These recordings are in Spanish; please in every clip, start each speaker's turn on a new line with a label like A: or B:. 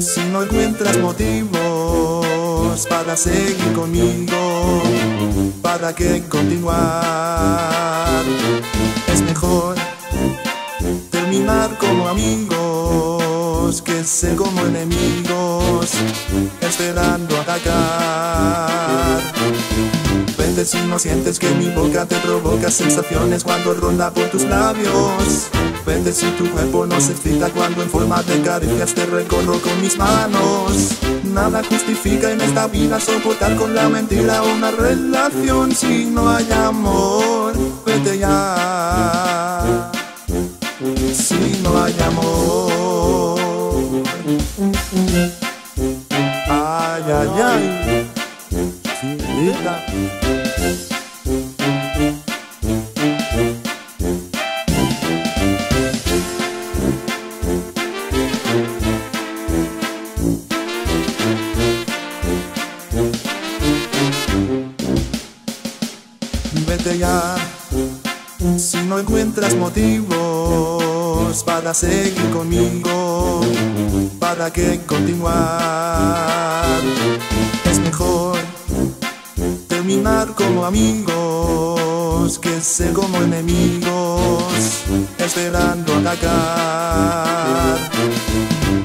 A: Si no encuentras motivos para seguir conmigo, para qué continuar. Es mejor terminar como amigos que ser como enemigos, esperando atacar. Vete si no sientes que mi boca te provoca sensaciones cuando ronda por tus labios. Vete si tu cuerpo no se excita cuando en forma de caricias te recorro con mis manos. Nada justifica en esta vida soportar con la mentira una relación si no hay amor. Vete ya. Si no hay amor. Ay, ay, ay. Si no encuentras motivos para seguir conmigo, para qué continuar. Es mejor terminar como amigos que ser como enemigos, esperando atacar.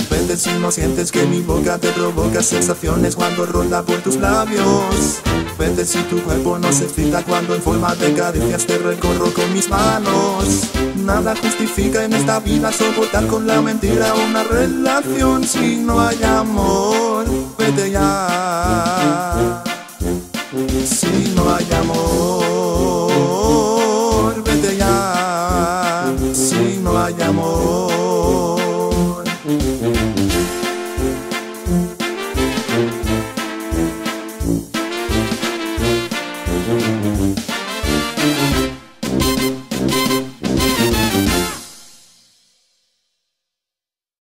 A: Vete si no sientes que mi boca te provoca sensaciones cuando ronda por tus labios repente si tu cuerpo no se excita cuando en forma de caricias te recorro con mis manos. Nada justifica en esta vida soportar con la mentira una relación si no hay amor. Vete ya. Si no hay amor Vete ya. Si no hay amor.